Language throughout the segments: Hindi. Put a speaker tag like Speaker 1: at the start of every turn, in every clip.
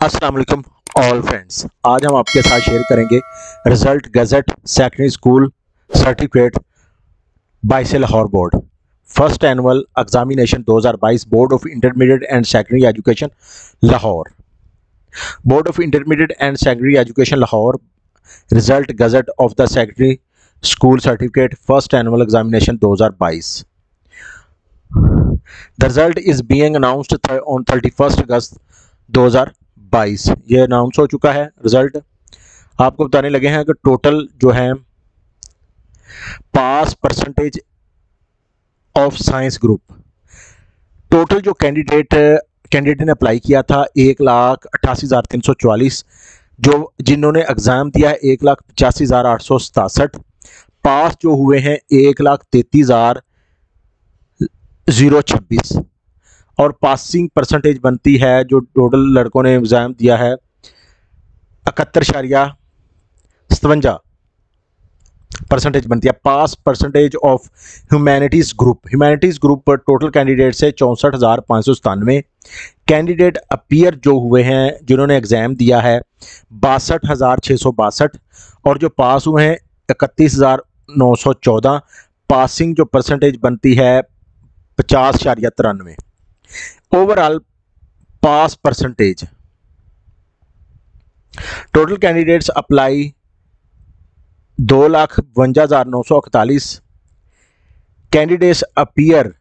Speaker 1: अस्सलाम वालेकुम ऑल फ्रेंड्स आज हम आपके साथ शेयर करेंगे result gazette secondary school certificate बाईस Lahore board first annual examination 2022 board of intermediate and secondary education Lahore board of intermediate and secondary education Lahore result gazette of the secondary school certificate first annual examination 2022 The result is being announced on 31st August 2000 बाईस। ये अनाउंस हो चुका है रिज़ल्ट आपको बताने लगे हैं कि टोटल जो है, pass percentage of science group total जो कैंडिडेट कैंडिडेट ने अप्लाई किया था एक लाख अट्ठासी हज़ार तीन सौ चवालीस, जो जिन्होंने एग्ज़ाम दिया है एक लाख पचासी हज़ार आठ सौ सतासठ, पास जो हुए हैं एक लाख तैतीस हज़ार ज़ीरो छब्बीस। और पासिंग परसेंटेज बनती है, जो टोटल लड़कों ने एग्ज़ाम दिया है, इकहत्तर शारिया सतवंजा परसेंटेज बनती है। Pass percentage of humanities group humanities group पर टोटल कैंडिडेट से चौंसठ हज़ार पाँच सौ सतानवे। कैंडिडेट अपीयर जो हुए हैं, जिन्होंने एग्ज़ाम दिया है, बासठ हज़ार छः सौ बासठ। और जो पास हुए हैं, इकतीस हज़ार नौ सौ चौदह। पासिंग जो परसेंटेज बनती है, पचास शारिया तिरानवे। Overall pass percentage total candidates apply दो लाख बवंजा हज़ार नौ सौ इकतालीस कैंडिडेट्स अपीयर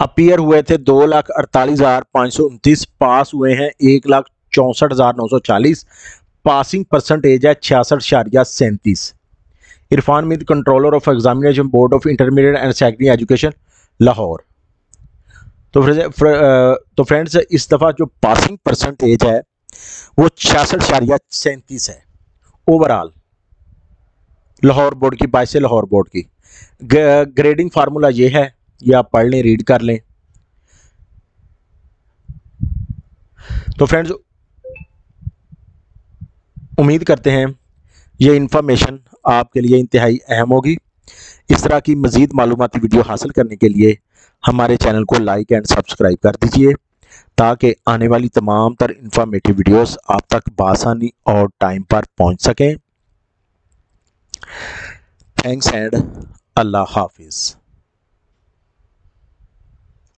Speaker 1: अपीयर हुए थे दो लाख अड़तालीस हज़ार पाँच सौ उनतीस पास हुए हैं एक लाख चौंसठ हज़ार नौ सौ चालीस पासिंग परसेंटेज है छियासठ शारिया सैंतीस. Irfan मिद controller of examination board of intermediate and secondary education Lahore. तो तो फ्रेंड्स, इस दफ़ा जो पासिंग परसेंटेज है, वो छियासठ शारिया सैंतीस है। ओवरऑल लाहौर बोर्ड की, बाईस लाहौर बोर्ड की। ग्रेडिंग फार्मूला ये है, ये आप पढ़ लें रीड कर लें। तो फ्रेंड्स, उम्मीद करते हैं, ये इन्फॉर्मेशन आपके लिए इंतहाई अहम होगी। इस तरह की मज़ीद मालूमती वीडियो हासिल करने के लिए हमारे चैनल को लाइक एंड सब्सक्राइब कर दीजिए, ताकि आने वाली तमाम तर इंफॉर्मेटिव वीडियोस आप तक बासानी और टाइम पर पहुँच सकें। थैंक्स एंड अल्लाह हाफिज़